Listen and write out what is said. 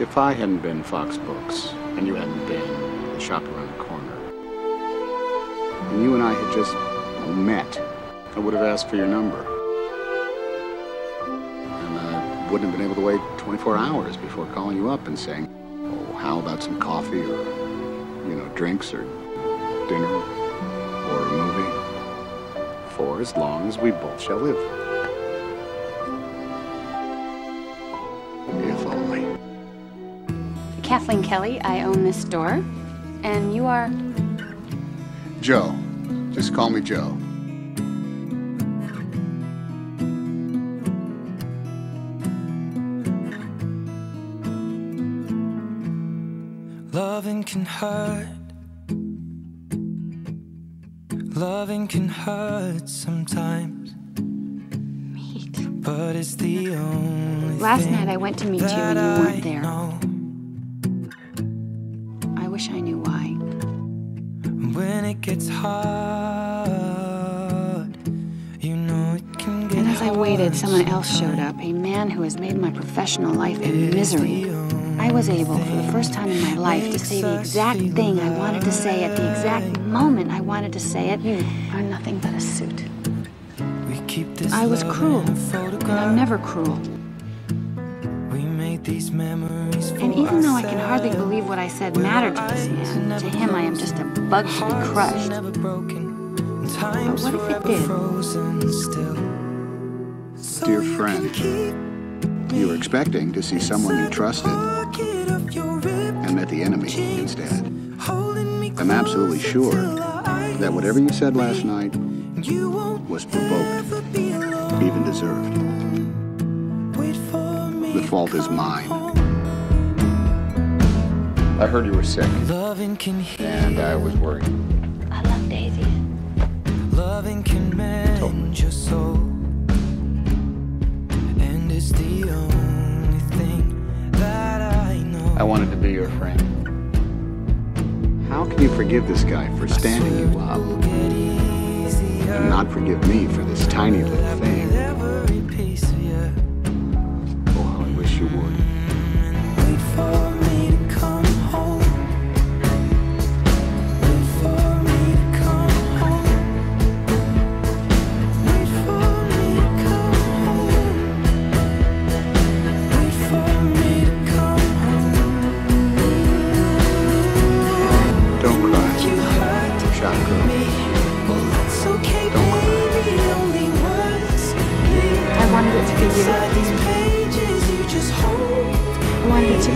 If I hadn't been Fox Books, and you hadn't been the shop around the corner, and you and I had just met, I would have asked for your number. And I wouldn't have been able to wait 24 hours before calling you up and saying, oh, how about some coffee or, you know, drinks or dinner or a movie? For as long as we both shall live. Kathleen Kelly, I own this store. And you are. Joe. Just call me Joe. Loving can hurt. Loving can hurt sometimes. Meat. But it's the only Last thing night I went to meet you and you weren't I there. When it gets hard, you know it can get And as I waited, someone else showed up, a man who has made my professional life a misery. I was able, for the first time in my life, to say the exact thing I wanted to say at the exact moment I wanted to say it. You are nothing but a suit. We keep this I was cruel, and. I'm never cruel. And for even though I can hardly believe what I said mattered to this man, to him I am just a bug to be Hearts crushed. never broken, and time's what if it forever did? frozen still. So Dear friend, You were expecting to see someone you trusted pocket of your rib and met the enemy instead. I'm absolutely sure that whatever you said last night You was provoked, ever be alone. even deserved. Wait for me The fault is mine. I heard you were sick, Loving can heal. and I was worried. I love Daisy. Loving can mend your soul. And it's the only thing that I know. I wanted to be your friend. How can you forgive this guy for standing you up It'll get easier and not forgive me for this tiny little thing? Wish you would. Wait for me to come home. Wait for me to come home. Wait for me to come home. Wait for me to come home. Don't cry, shot girl. that's okay, Don't cry. baby. Only once. I wanted it to be you.